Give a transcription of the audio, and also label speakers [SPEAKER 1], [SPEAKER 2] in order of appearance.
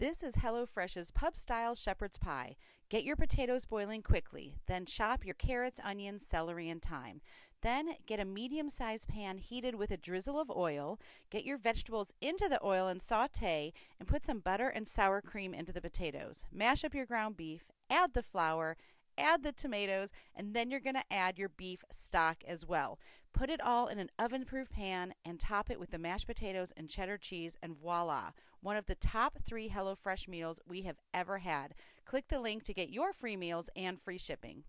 [SPEAKER 1] This is HelloFresh's pub style shepherd's pie. Get your potatoes boiling quickly, then chop your carrots, onions, celery, and thyme. Then get a medium sized pan heated with a drizzle of oil. Get your vegetables into the oil and saute, and put some butter and sour cream into the potatoes. Mash up your ground beef, add the flour, add the tomatoes, and then you're going to add your beef stock as well. Put it all in an oven proof pan and top it with the mashed potatoes and cheddar cheese, and voila! One of the top three HelloFresh meals we have ever had. Click the link to get your free meals and free shipping.